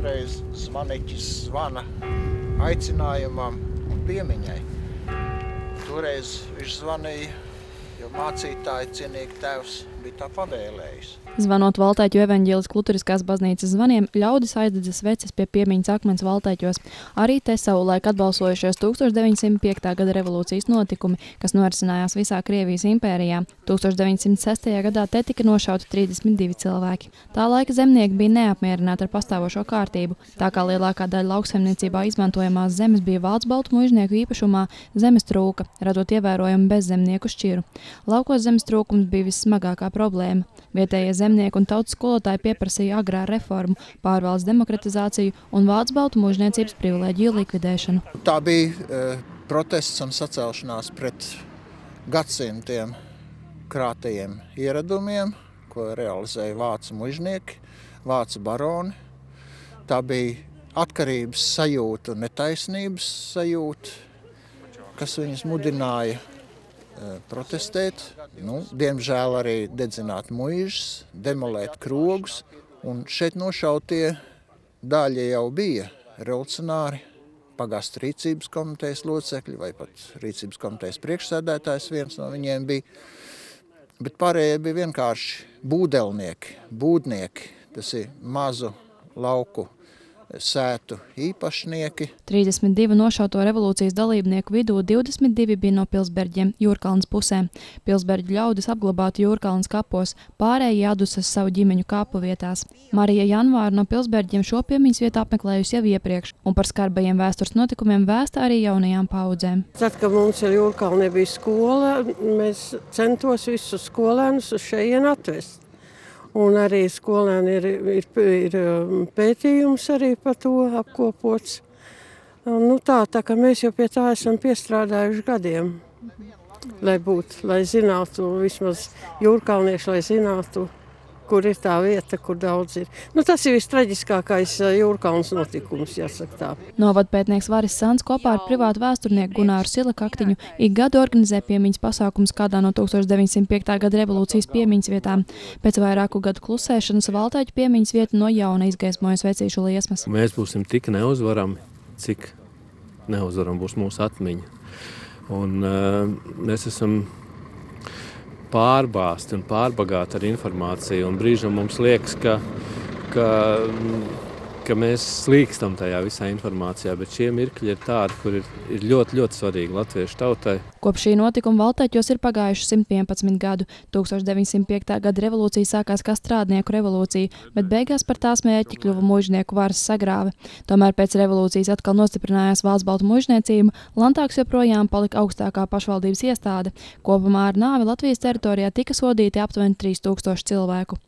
toreiz zvaniķis zvana aicinājumam un piemiņai. Toreiz viņš zvanīja, jo mācītāji cienīgi tēvs bija tā pavēlējis. Zvanot Valtaiķu evaņģēlis Kluturiskās baznīcas zvaniem, ļaudis aizdedza sveces pie piemiņas akmens Valtaiķos. Arī te savulaik atbalsojušies 1905. gada revolūcijas notikumi, kas norisinājās visā Krievijas impērijā. 1906. gadā te tika nošauti 32 cilvēki. Tā laika zemnieki bija neapmierināti ar pastāvošo kārtību. Tā kā lielākā daļa lauksaimniecībā izmantojamās zemes bija valsts baltu mužnieku īpašumā, zemes trūka, radot ievērojumu bezzemnieku šķiru. Laukos zemes trūkums bija vissmagākā problēma. Vietējie zemnieki un tautas skolotāji pieprasīja agrāru reformu, pārvaldes demokratizāciju un vācu baltu mūžniecības privilēģiju likvidēšanu. Tā bija uh, protests un sacelšanās pret gadsimtiem krātajiem ieradumiem, ko realizēja vācu mužnieki, vācu baroni. Tā bija atkarības sajūta un netaisnības sajūta, kas viņus mudināja protestēt. Nu, diemžēl arī dedzināt muīžas, demolēt krogus. Un šeit nošautie daļa jau bija revolucionāri, pagastu rīcības komitejas locekļi vai pat rīcības komitejas priekšsēdētājs viens no viņiem bija. Bet pārējie bija vienkārši būdelnieki, būdnieki, tas ir mazu lauku sētu īpašnieki. 32 nošauto revolūcijas dalībnieku vidū 22 bija no Pilsberģiem, Jūrkalnas pusē. Pilsberģu ļaudis apglabāti Jūrkalnas kapos, pārējie atdusas savu ģimeņu kapu vietās. Marija Janvāra no Pilsberģiem šo piemiņas vietu apmeklējusi jau iepriekš, un par skarbajiem vēstures notikumiem vēsta arī jaunajām paudzēm. Tad, kad mums ir Jūrkalnē bija skola, mēs centos visus skolēnus uz šeien atvest. Un arī skolēni ir, ir, ir um, pētījums arī par to apkopots. Nu tā, tā kā mēs jau pie tā esam piestrādājuši gadiem, lai būtu, lai zinātu, vismaz jūrkalnieši, lai zinātu, kur ir tā vieta, kur daudz ir. Nu, tas ir vistraģiskākais eh, jūrkalns notikums, jāsaka tā. Novadpētnieks Varis Sants kopā ar privātu vēsturnieku Gunāru Silakaktiņu ik gadu organizē piemiņas pasākums kādā no 1905. gada revolūcijas piemiņas vietām. Pēc vairāku gadu klusēšanas Valtaiķu piemiņas vieta no jauna izgaismojas vecīšu liesmas. Mēs būsim tik neuzvarami, cik neuzvaram būs mūsu atmiņa. Un, uh, mēs esam pārbāzti un pārbagāti ar informāciju. Un brīžam mums liekas, ka, ka ka mēs slīkstam tajā visā informācijā, bet šie mirkļi ir tādi, kur ir, ir ļoti, ļoti svarīgi latviešu tautai. Kopš šī notikuma Valtēķos ir pagājuši 111 gadu. 1905. gada revolūcija sākās kā strādnieku revolūcija, bet beigās par tās mērķi kļuva mužnieku varas sagrāve. Tomēr pēc revolūcijas atkal nostiprinājās valsts baltu mužniecība, Lantāks joprojām palika augstākā pašvaldības iestāde. Kopumā ar nāvi Latvijas teritorijā tika sodīti aptuveni 3000 cilvēku.